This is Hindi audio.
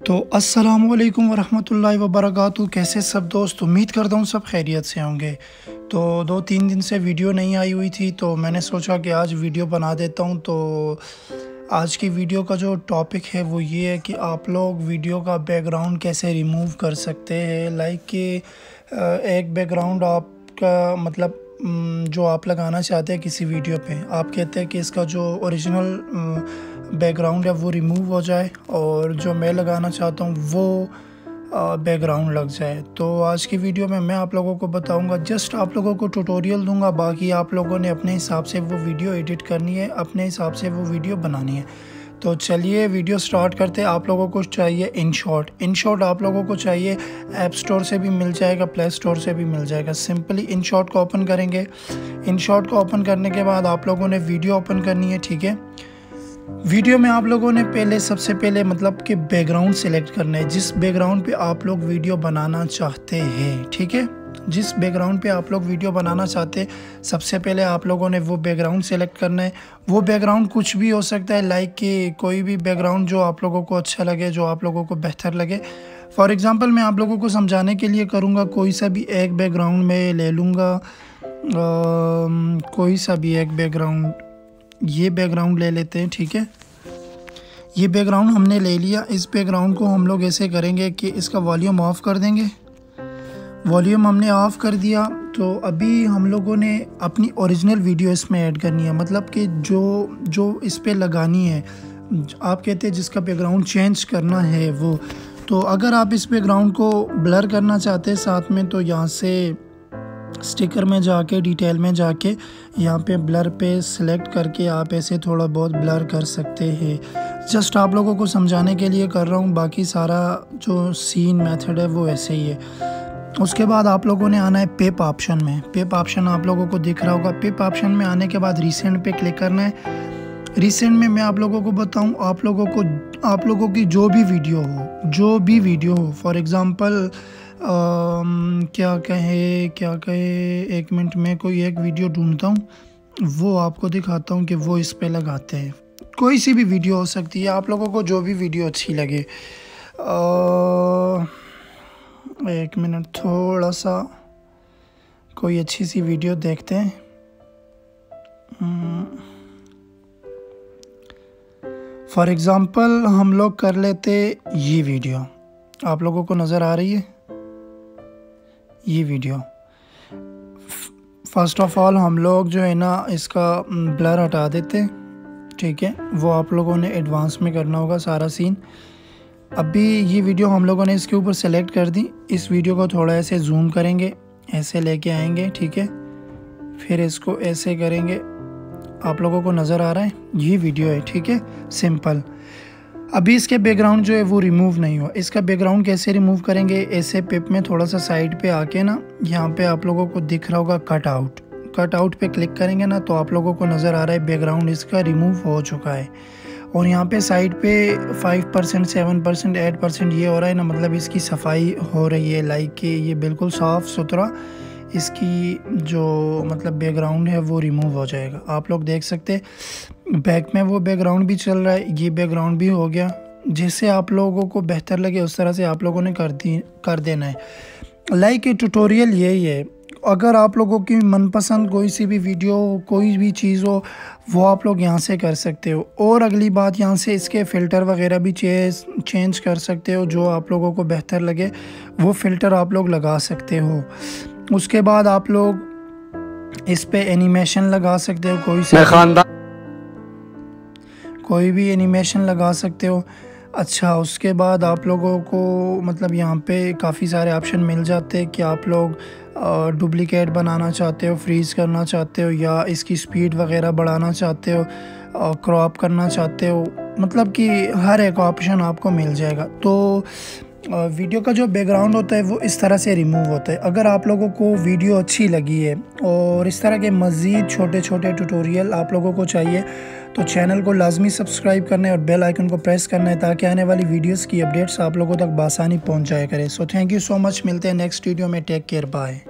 तो असलकम वरहमल वबरक कैसे सब दोस्त? उम्मीद करता हूँ सब खैरियत से होंगे। तो दो तीन दिन से वीडियो नहीं आई हुई थी तो मैंने सोचा कि आज वीडियो बना देता हूँ। तो आज की वीडियो का जो टॉपिक है, वो ये है कि आप लोग वीडियो का बैकग्राउंड कैसे रिमूव कर सकते हैं। लाइक कि एक बैकग्राउंड आपका मतलब जो आप लगाना चाहते हैं किसी वीडियो पे। आप कहते हैं कि इसका जो ओरिजिनल बैकग्राउंड है, वो रिमूव हो जाए और जो मैं लगाना चाहता हूँ, वो बैकग्राउंड लग जाए। तो आज की वीडियो में मैं आप लोगों को बताऊँगा जस्ट आप लोगों को ट्यूटोरियल दूँगा, बाकी आप लोगों ने अपने हिसाब से वो वीडियो एडिट करनी है, अपने हिसाब से वो वीडियो बनानी है। तो चलिए वीडियो स्टार्ट करते हैं। आप लोगों को चाहिए इन शॉर्ट इन शॉर्ट आप लोगों को चाहिए ऐप स्टोर से भी मिल जाएगा प्ले स्टोर से भी मिल जाएगा। सिंपली इन शॉर्ट को ओपन करेंगे। इन शॉर्ट को ओपन करने के बाद आप लोगों ने वीडियो ओपन करनी है, ठीक है? वीडियो में आप लोगों ने पहले, सबसे पहले मतलब कि बैकग्राउंड सेलेक्ट करना है। जिस बैकग्राउंड पे आप लोग वीडियो बनाना चाहते हैं, ठीक है? जिस बैकग्राउंड पे आप लोग वीडियो बनाना चाहते हैं, सबसे पहले आप लोगों ने वो बैकग्राउंड सेलेक्ट करना है। वो बैकग्राउंड कुछ भी हो सकता है लाइक कि कोई भी बैकग्राउंड जो आप लोगों को अच्छा लगे, जो आप लोगों को बेहतर लगे। फॉर एग्ज़ाम्पल मैं आप लोगों को समझाने के लिए करूँगा, कोई सा भी एक बैकग्राउंड में ले लूँगा। कोई सा भी एक बैकग्राउंड ये बैकग्राउंड ले लेते हैं, ठीक है? ये बैकग्राउंड हमने ले लिया। इस बैकग्राउंड को हम लोग ऐसे करेंगे कि इसका वॉल्यूम ऑफ़ कर देंगे। वॉल्यूम हमने ऑफ़ कर दिया तो अभी हम लोगों ने अपनी ओरिजिनल वीडियो इसमें ऐड करनी है। मतलब कि जो जो इस पर लगानी है, आप कहते हैं जिसका बैकग्राउंड चेंज करना है वो। तो अगर आप इस बैकग्राउंड को ब्लर करना चाहते हैं साथ में तो यहाँ से स्टिकर में जाके, डिटेल में जाके यहाँ पे ब्लर पे सिलेक्ट करके आप ऐसे थोड़ा बहुत ब्लर कर सकते हैं। जस्ट आप लोगों को समझाने के लिए कर रहा हूँ, बाकी सारा जो सीन मेथड है वो ऐसे ही है। उसके बाद आप लोगों ने आना है पेप ऑप्शन में। पेप ऑप्शन आप लोगों को दिख रहा होगा। पेप ऑप्शन में आने के बाद रिसेंट पे क्लिक करना है। रिसेंट में मैं आप लोगों को बताऊँ, आप लोगों को, आप लोगों की जो भी वीडियो हो, जो भी वीडियो हो फॉर एग्ज़ाम्पल क्या कहे क्या कहे? एक मिनट में कोई एक वीडियो ढूंढता हूँ वो आपको दिखाता हूँ कि वो इस पे लगाते हैं। कोई सी भी वीडियो हो सकती है आप लोगों को जो भी वीडियो अच्छी लगे। आ, एक मिनट थोड़ा सा कोई अच्छी सी वीडियो देखते हैं। फॉर एग्ज़ाम्पल हम लोग कर लेते ये वीडियो। आप लोगों को नज़र आ रही है? ये वीडियो। फ़र्स्ट ऑफ़ ऑल हम लोग जो है ना, इसका ब्लर हटा देते। ठीक है? वो आप लोगों ने एडवांस में करना होगा सारा सीन अभी ये वीडियो हम लोगों ने इसके ऊपर सेलेक्ट कर दी। इस वीडियो को थोड़ा ऐसे जूम करेंगे, ऐसे लेके आएँगे, ठीक है? फिर इसको ऐसे करेंगे। आप लोगों को नज़र आ रहा है? ये वीडियो है, ठीक है? सिंपल अभी इसके बैकग्राउंड जो है वो रिमूव नहीं हुआ। इसका बैकग्राउंड कैसे रिमूव करेंगे? ऐसे पिप में थोड़ा सा साइड पे आके ना, यहाँ पे आप लोगों को दिख रहा होगा कट आउट कट आउट पे क्लिक करेंगे ना तो आप लोगों को नज़र आ रहा है बैकग्राउंड इसका रिमूव हो चुका है। और यहाँ पे साइड पे five percent seven percent eight percent ये हो रहा है ना मतलब इसकी सफ़ाई हो रही है। लाइक कि ये बिल्कुल साफ़ सुथरा इसकी जो मतलब बैकग्राउंड है, वो रिमूव हो जाएगा। आप लोग देख सकते बैक में वो बैकग्राउंड भी चल रहा है, ये बैकग्राउंड भी हो गया। जैसे आप लोगों को बेहतर लगे, उस तरह से आप लोगों ने कर दी, कर देना है। लाइक ये ट्यूटोरियल यही है। अगर आप लोगों की मनपसंद कोई सी भी वीडियो कोई भी चीज़ हो, वो आप लोग यहाँ से कर सकते हो। और अगली बात, यहाँ से इसके फ़िल्टर वगैरह भी चेंज चेंज कर सकते हो, जो आप लोगों को बेहतर लगे, वो फ़िल्टर आप लोग लगा सकते हो। उसके बाद आप लोग इस पे एनिमेशन लगा सकते हो कोई से खानदान कोई भी एनिमेशन लगा सकते हो। अच्छा उसके बाद आप लोगों को मतलब यहाँ पे काफ़ी सारे ऑप्शन मिल जाते हैं कि आप लोग डुप्लिकेट बनाना चाहते हो फ्रीज़ करना चाहते हो या इसकी स्पीड वगैरह बढ़ाना चाहते हो क्रॉप करना चाहते हो। मतलब कि हर एक ऑप्शन आपको मिल जाएगा। तो वीडियो का जो बैकग्राउंड होता है वो इस तरह से रिमूव होता है। अगर आप लोगों को वीडियो अच्छी लगी है और इस तरह के मज़ीद छोटे छोटे ट्यूटोरियल आप लोगों को चाहिए तो चैनल को लाजमी सब्सक्राइब करना है और बेल आइकन को प्रेस करना है ताकि आने वाली वीडियोस की अपडेट्स आप लोगों तक बासानी पहुँच जाया करें। So thank you so much मिलते हैं नेक्स्ट वीडियो में। Take care bye